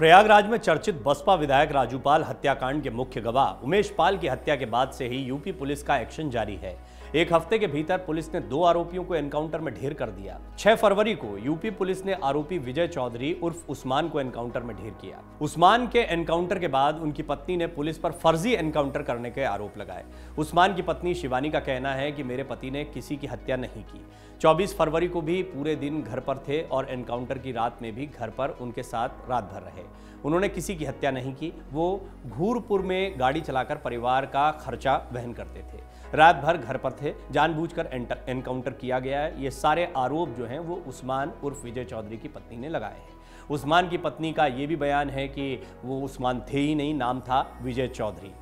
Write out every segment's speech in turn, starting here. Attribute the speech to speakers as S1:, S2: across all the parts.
S1: प्रयागराज में चर्चित बसपा विधायक राजूपाल हत्याकांड के मुख्य गवाह उमेश पाल की हत्या के बाद से ही यूपी पुलिस का एक्शन जारी है। एक हफ़्ते के भीतर पुलिस ने दो आरोपियों को एनकाउंटर में ढेर कर दिया। 6 फरवरी को यूपी पुलिस ने आरोपी विजय चौधरी उर्फ़ उस्मान को एनकाउंटर में ढेर किया। उस्मान के एनकाउंटर के बाद उनकी पत्नी ने पुलिस पर फर्जी एनकाउंटर करने के आरोप लगाए। उस्मान की पत्नी शिवानी का कहना है कि मेरे पति ने किसी की हत्या नहीं की। 24 फरवरी को भी पूरे दिन घर पर थे और एनकाउंटर की रात में भी घर पर उनके साथ रात भर रहे। उन्होंने किसी की हत्या नहीं की, वो घूरपुर में गाड़ी चलाकर परिवार का खर्चा वहन करते थे। रात भर घर पर थे, जानबूझकर एनकाउंटर किया गया है। ये सारे आरोप जो हैं, वो उस्मान उर्फ़ विजय चौधरी की पत्नी ने लगाए हैं। उस्मान की पत्नी का ये भी बयान है कि वो उस्मान थे ही नहीं, नाम था विजय चौधरी।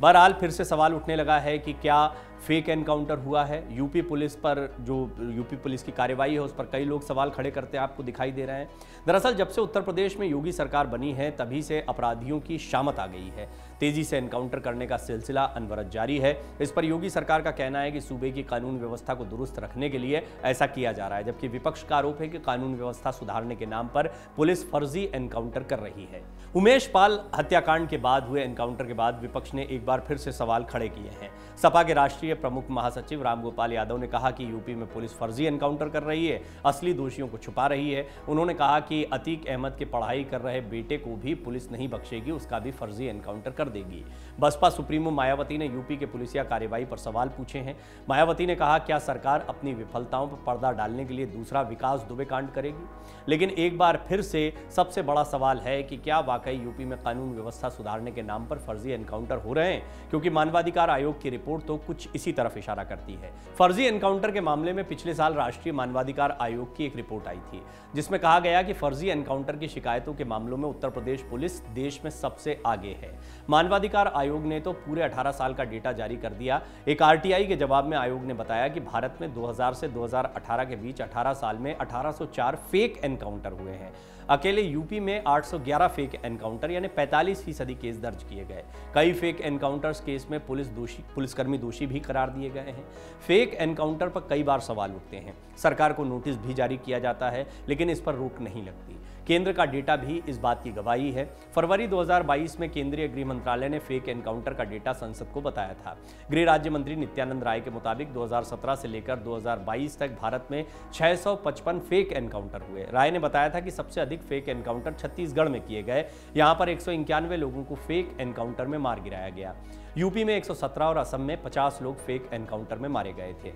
S1: बहरहाल फिर से सवाल उठने लगा है कि क्या फेक एनकाउंटर हुआ है। यूपी पुलिस पर जो यूपी पुलिस की कार्रवाई है, उस पर कई लोग सवाल खड़े करते हैं, आपको दिखाई दे रहे हैं। दरअसल, जब से उत्तर प्रदेश में योगी सरकार बनी है, तभी से अपराधियों की शामत आ गई है। तेज़ी से एनकाउंटर करने का सिलसिला अनवरत जारी है। इस पर योगी सरकार का कहना है कि सूबे की कानून व्यवस्था को दुरुस्त रखने के लिए ऐसा किया जा रहा है, जबकि विपक्ष का आरोप है कि कानून व्यवस्था सुधारने के नाम पर पुलिस फर्जी एनकाउंटर कर रही है। उमेश पाल हत्याकांड के बाद हुए एनकाउंटर के बाद विपक्ष ने एक बार फिर से सवाल खड़े किए हैं। सपा के राष्ट्रीय प्रमुख महासचिव रामगोपाल यादव ने कहा कि यूपी में पुलिस फर्जी एनकाउंटर कर रही है, असली दोषियों को छुपा रही है। उन्होंने कहा कि अतीक अहमद के पढ़ाई कर रहे बेटे को भी पुलिस नहीं बख्शेगी, उसका भी फर्जी एनकाउंटर कर देगी। बसपा सुप्रीमो मायावती ने यूपी के पुलिसिया कार्रवाई पर सवाल पूछे हैं। मायावती ने कहा, क्या सरकार अपनी विफलताओं पर पर्दा डालने के लिए दूसरा विकास दुबे कांड करेगी? लेकिन एक बार फिर से सबसे बड़ा सवाल है कि क्या वाकई यूपी में कानून व्यवस्था सुधारने के नाम पर फर्जी एनकाउंटर हो रहे हैं? क्योंकि मानवाधिकार आयोग की रिपोर्ट तो कुछ इसी तरफ़ इशारा करती है। फर्जी एनकाउंटर के मामले में पिछले साल राष्ट्रीय मानवाधिकार आयोग की एक रिपोर्ट आई थी, जिसमें कहा गया कि फर्जी एनकाउंटर की शिकायतों के मामलों में उत्तर प्रदेश पुलिस देश में सबसे आगे है। मानवाधिकार आयोग ने तो पूरे 18 साल का डेटा जारी कर दिया। एक आरटीआई के जवाब में आयोग ने बताया कि भारत में 2000 से 2018 के बीच 18 साल में 1804 फेक एनकाउंटर हुए हैं। अकेले यूपी में 811 फेक एनकाउंटर यानी 45 फ़ीसदी केस दर्ज किए गए। कई फेक एनकाउंटर्स केस में पुलिस दोषी, पुलिसकर्मी दोषी भी करार दिए गए हैं। फेक एनकाउंटर पर कई बार सवाल उठते हैं। सरकार को नोटिस भी जारी किया जाता है, लेकिन इस पर रोक नहीं लगती। केंद्र का डेटा भी इस बात की गवाही है। फरवरी 2022 में केंद्रीय गृह मंत्रालय ने फेक एनकाउंटर का डेटा संसद को बताया था। गृह राज्य मंत्री नित्यानंद राय के मुताबिक 2017 से लेकर 2022 तक भारत में 655 फेक एनकाउंटर हुए। राय ने बताया था कि सबसे अधिक फेक एनकाउंटर छत्तीसगढ़ में किए गए। यहाँ पर एक सौ इक्यानवे लोगों को फेक एनकाउंटर में मार गिराया गया। यूपी में 117 और असम में 50 लोग फेक एनकाउंटर में मारे गए थे।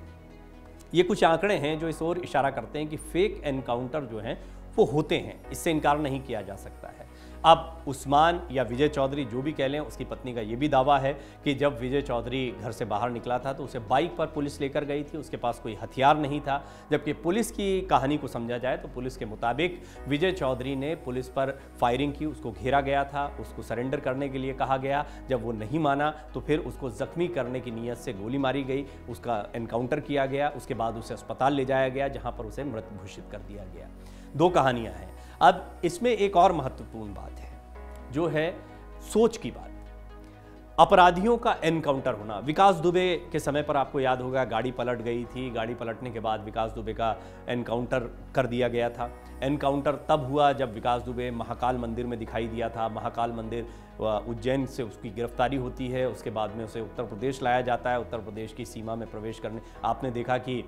S1: ये कुछ आंकड़े हैं जो इस ओर इशारा करते हैं कि फेक एनकाउंटर जो हैं वो होते हैं इससे इनकार नहीं किया जा सकता है। अब उस्मान या विजय चौधरी जो भी कह लें, उसकी पत्नी का ये भी दावा है कि जब विजय चौधरी घर से बाहर निकला था तो उसे बाइक पर पुलिस लेकर गई थी। उसके पास कोई हथियार नहीं था। जबकि पुलिस की कहानी को समझा जाए तो पुलिस के मुताबिक विजय चौधरी ने पुलिस पर फायरिंग की, उसको घेरा गया था, उसको सरेंडर करने के लिए कहा गया। जब वो नहीं माना तो फिर उसको जख्मी करने की नीयत से गोली मारी गई, उसका एनकाउंटर किया गया, उसके बाद उसे अस्पताल ले जाया गया, जहाँ पर उसे मृत घोषित कर दिया गया। दो कहानियाँ हैं। अब इसमें एक और महत्वपूर्ण बात है, जो है सोच की बात। अपराधियों का एनकाउंटर होना। विकास दुबे के समय पर आपको याद होगा, गाड़ी पलट गई थी, गाड़ी पलटने के बाद विकास दुबे का एनकाउंटर कर दिया गया था। एनकाउंटर तब हुआ जब विकास दुबे महाकाल मंदिर में दिखाई दिया था। महाकाल मंदिर उज्जैन से उसकी गिरफ्तारी होती है, उसके बाद में उसे उत्तर प्रदेश लाया जाता है, उत्तर प्रदेश की सीमा में प्रवेश करने। आपने देखा कि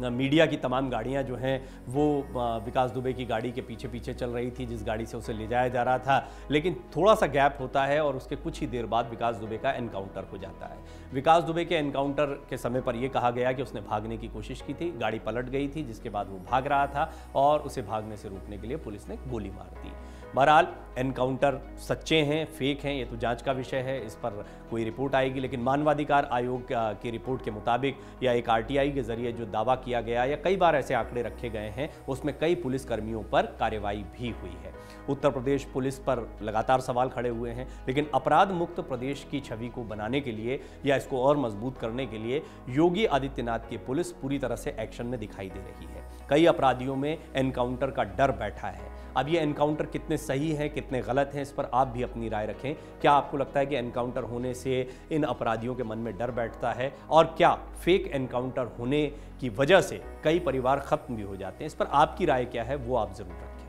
S1: मीडिया की तमाम गाड़ियाँ जो हैं, वो विकास दुबे की गाड़ी के पीछे पीछे चल रही थी, जिस गाड़ी से उसे ले जाया जा रहा था। लेकिन थोड़ा सा गैप होता है और उसके कुछ ही देर बाद विकास दुबे का एनकाउंटर हो जाता है। विकास दुबे के एनकाउंटर के समय पर यह कहा गया कि उसने भागने की कोशिश की थी, गाड़ी पलट गई थी, जिसके बाद वो भाग रहा था और उसे भागने से रोकने के लिए पुलिस ने गोली मार दी। बहरहाल एनकाउंटर सच्चे हैं फेक हैं, ये तो जाँच का विषय है, इस पर कोई रिपोर्ट आएगी, लेकिन मानवाधिकार आयोग की रिपोर्ट के मुताबिक या एक आरटीआई के ज़रिए जो दावा किया गया या कई बार ऐसे आंकड़े रखे गए हैं, उसमें कई पुलिसकर्मियों पर कार्रवाई भी हुई है। उत्तर प्रदेश पुलिस पर लगातार सवाल खड़े हुए हैं, लेकिन अपराध मुक्त प्रदेश की छवि को बनाने के लिए या इसको और मज़बूत करने के लिए योगी आदित्यनाथ की पुलिस पूरी तरह से एक्शन में दिखाई दे रही है। कई अपराधियों में एनकाउंटर का डर बैठा है। अब ये एनकाउंटर कितने सही हैं, कितने गलत हैं, इस पर आप भी अपनी राय रखें। क्या आपको लगता है कि एनकाउंटर होने से इन अपराधियों के मन में डर बैठता है? और क्या फेक एनकाउंटर होने की वजह से कई परिवार खत्म भी हो जाते हैं? इस पर आपकी राय क्या है, वो आप ज़रूर रखें।